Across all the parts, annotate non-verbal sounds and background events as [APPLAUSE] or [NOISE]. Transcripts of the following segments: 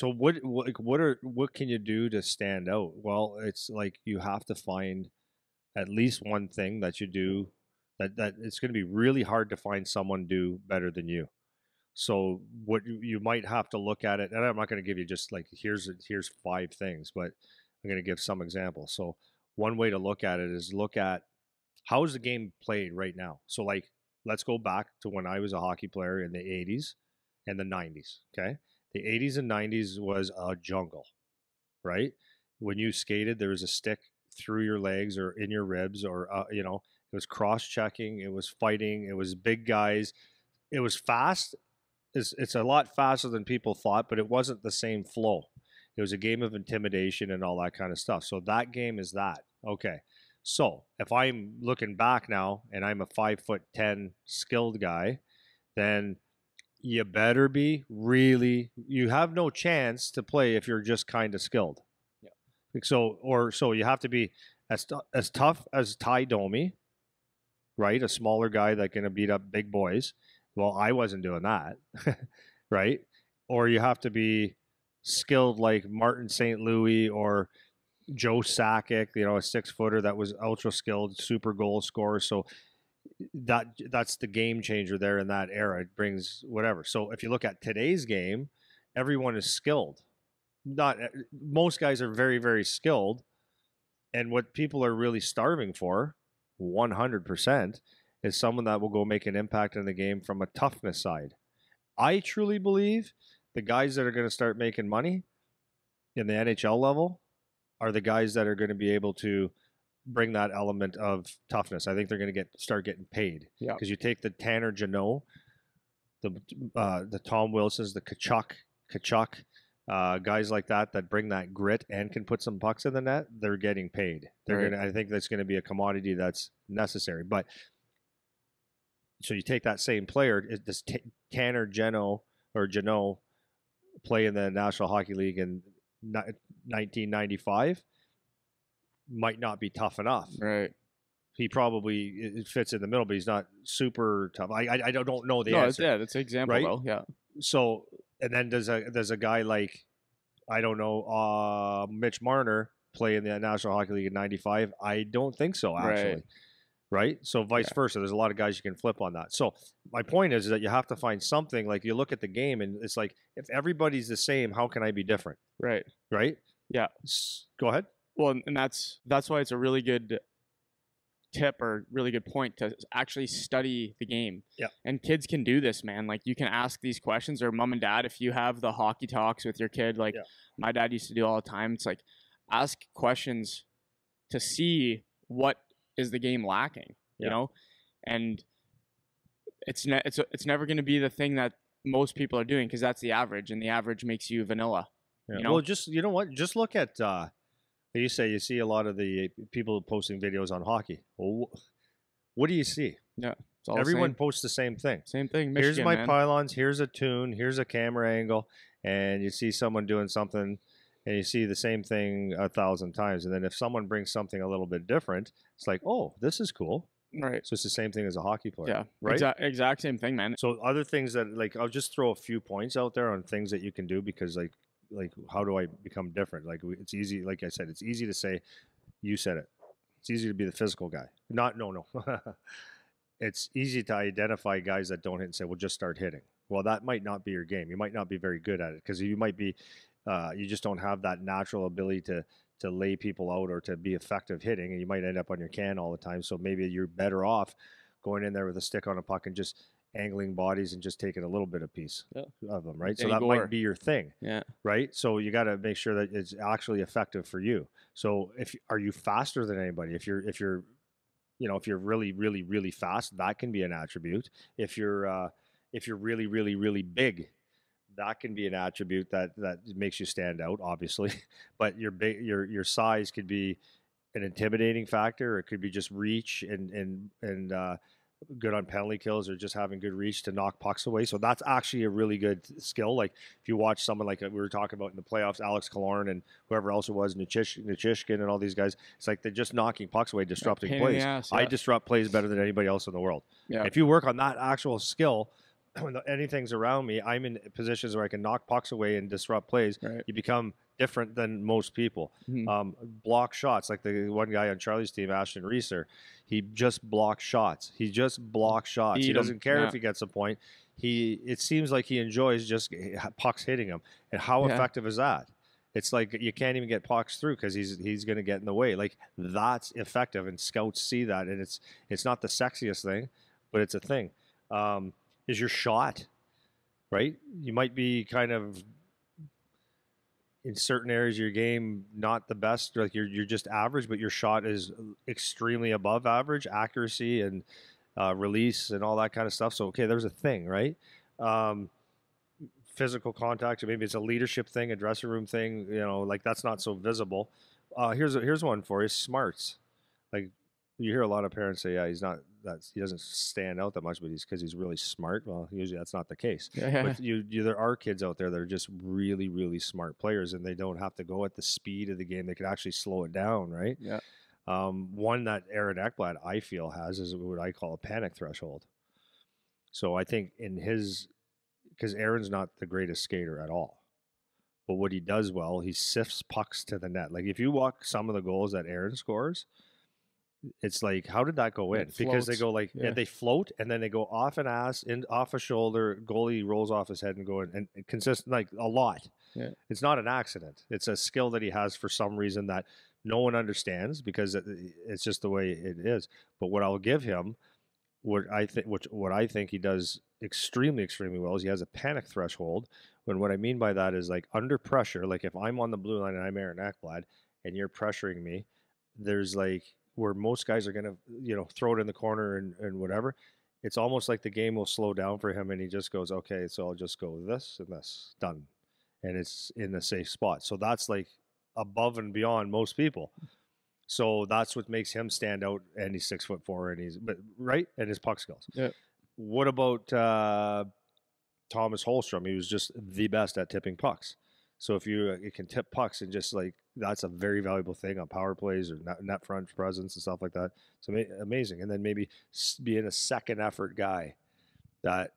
So what like, what are what can you do to stand out? Well, it's like you have to find at least one thing that you do that that it's going to be really hard to find someone do better than you. So what you- you might have to look at it, and I'm not going to give you just like here's here's five things, but I'm going to give some examples. So one way to look at it is look at how is the game played right now. So like let's go back to when I was a hockey player in the 80s and the 90s. Okay, the 80s and 90s was a jungle, right? When you skated, there was a stick through your legs or in your ribs, or uh, you know, it was cross checking, it was fighting, it was big guys, it was fast. It's, it's a lot faster than people thought, but it wasn't the same flow. It was a game of intimidation and all that kind of stuff. So that game is that. Okay. So if I'm looking back now and I'm a five foot ten skilled guy, then you better be really you have no chance to play if you're just kind of skilled. Yeah. So or so you have to be as as tough as Ty Domi, right? A smaller guy that can beat up big boys. Well, I wasn't doing that, [LAUGHS] right? Or you have to be skilled like Martin St. Louis or Joe Sakic, you know, a six footer that was ultra skilled, super goal scorer. So that that's the game changer there in that era. It brings whatever. So if you look at today's game, everyone is skilled. Not eh, most guys are very very skilled, and what people are really starving for, one hundred percent, is someone that will go make an impact in the game from a toughness side. I truly believe the guys that are going to start making money in the NHL level are the guys that are going to be able to bring that element of toughness. I think they're going to get start getting paid. Yeah. Because you take the Tanner Jeannot, the uh, the Tom Wilsons, the Tkachuk, Tkachuk, uh, guys like that that bring that grit and can put some pucks in the net. They're getting paid. They're Right. going. to I think that's going to be a commodity that's necessary. But so you take that same player, is- does T- Tanner Jeannot or Jeannot play in the National Hockey League in 1995? Might not be tough enough Right. he probably it it fits in the middle, but he's not super tough. I I, I don't don't know the no, answer. yeah, that's an example right? though. Yeah. So and then does a does a guy like I don't know uh Mitch Marner play in the National Hockey League in '95? I don't think so actually. Right. Right. So vice Yeah. versa. There's a lot of guys you can flip on that. So my point is that you have to find something like you look at the game and it's like if everybody's the same, how can I be different? Right. Right. Yeah. Go ahead. Well, and that's that's why it's a really good tip or really good point to actually study the game. Yeah. And kids can do this, man. Like you can ask these questions or mom and dad if you have the hockey talks with your kid like Yeah. my dad used to do all the time. It's like ask questions to see what is the game lacking, Yeah. you know? And it's ne- it's it's never going to be the thing that most people are doing because that's the average and the average makes you vanilla. Yeah. You know? Well, just you know what? Just look at. uh You say you see a lot of the people posting videos on hockey. Well, what do you see? It's all the Everyone same, posts the same thing. same thing. here's my man. pylons. Here's a tune. Here's a camera angle, and you see someone doing something, and you see the same thing a thousand times. And then if someone brings something a little bit different, it's like, oh, this is cool. Right. So it's the same thing as a hockey player. Yeah. Right. Exact, exact same thing, man. So other things that like I'll just throw a few points out there on things that you can do because like like how do I become different? Like it's easy. Like I said, it's easy to say. You said it. It's easy to be the physical guy. Not no no. [LAUGHS] it's easy to identify guys that don't hit and say, "Well, just start hitting." Well, that might not be your game. You might not be very good at it because you might be. Uh, you just don't have that natural ability to to lay people out or to be effective hitting, and you might end up on your can all the time. So maybe you're better off going in there with a stick on a puck and just angling bodies and just taking a little bit of piece Yeah. of them, right? So that Gore. might be your thing, Yeah. right? So you got to make sure that it's actually effective for you. So if are you faster than anybody? If you're if you're you know if you're really really really fast, that can be an attribute. If you're uh, if you're really really really big, that can be an attribute that that makes you stand out, obviously. [LAUGHS] but your big your your size could be an intimidating factor. It could be just reach and and and uh, good on penalty kills or just having good reach to knock pucks away. So that's actually a really good skill. Like if you watch someone like uh, we were talking about in the playoffs, Alex Killorn and whoever else it was, Nichish, Nichushkin and all these guys, it's like they're just knocking pucks away, disrupting plays. ass, I disrupt plays better than anybody else in the world. Yeah. If you work on that actual skill, [CLEARS THROAT] when the- anything's around me, I'm in positions where I can knock pucks away and disrupt plays. Right. You become different than most people. Mhm. Um, block shots, like the one guy on Charlie's team, Ashton Reeser, he just blocks shots. He just blocks shots. Eat he doesn't care yeah. if he gets a point. He it seems like he enjoys just pucks hitting him. And how Yeah. effective is that? It's like you can't even get pucks through because he's he's going to get in the way. Like that's effective, and scouts see that, and it's it's not the sexiest thing, but it's a thing. Um, is your shot right? You might be kind of in certain areas of your game not the best, like you're you're just average, but your shot is extremely above average, accuracy and uh, release and all that kind of stuff. So okay, there's a thing, right? Um, physical contact, or maybe it's a leadership thing, a dressing room thing. You know, like that's not so visible. Uh, here's a, here's one for you: smarts. Like you hear a lot of parents say, "Yeah, he's not that he doesn't stand out that much, but he's because he's really smart." Well, usually that's not the case. But you, you, there are kids out there that are just really, really smart players, and they don't have to go at the speed of the game. They can actually slow it down, right? Yeah. Um, one that Aaron Ekblad, I feel, has is what I call a panic threshold. So I think in his, because Aaron's not the greatest skater at all, but what he does well, he sifts pucks to the net. Like if you walk some of the goals that Aaron scores, it's like how did that go in? It Because they go like yeah, yeah. they float and then they go off an ass and off a shoulder. Goalie rolls off his head and go in and it consistent like a lot. Yeah. It's not an accident. It's a skill that he has for some reason that no one understands because it, it's just the way it is. But what I'll give him, what I think, which what I think he does extremely, extremely well is he has a panic threshold. When what I mean by that is like under pressure, like if I'm on the blue line and I'm Aaron Ekblad and you're pressuring me, there's like where most guys are gonna, you know, throw it in the corner and, and whatever. It's almost like the game will slow down for him and he just goes, okay, so I'll just go this and this, done. And it's in a safe spot. So that's like above and beyond most people. So that's what makes him stand out. And he's six foot four, and he's but right, and his puck skills. Yeah. What about uh, Tomas Holmstrom? He was just the best at tipping pucks. So if you, uh, you can tip pucks and just like that's a very valuable thing on power plays or net, net front presence and stuff like that. It's ama- amazing. And then maybe being a second effort guy that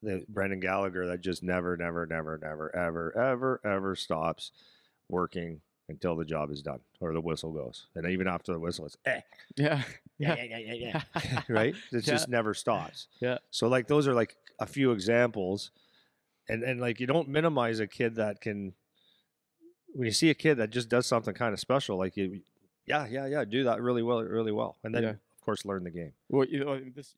the Brendan Gallagher that just never, never, never, never, ever, ever, ever stops working until the job is done or the whistle goes. And even after the whistle, it's eh, yeah. [LAUGHS] yeah, Yeah. yeah, yeah, yeah, yeah. [LAUGHS] [LAUGHS] right? It Yeah. just never stops. Yeah. So like those are like a few examples, and and like you don't minimize a kid that can. When you see a kid that just does something kind of special, like you, yeah, yeah, yeah, do that really well, really well, and then Yeah. of course learn the game. Well, you know, this